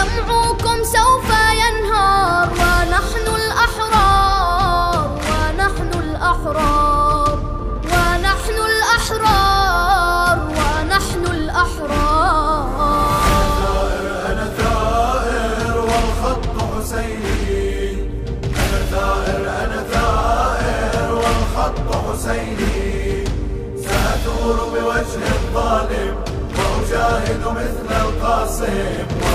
جمعكم سوف ينهار ونحن الأحرار ونحن الأحرار ونحن الأحرار ونحن الأحرار. أنا ثائر والخط حسيني أنا ثائر أنا ثائر والخط حسيني. سأثور بوجه الظالم وأجاهد مثل القاسم.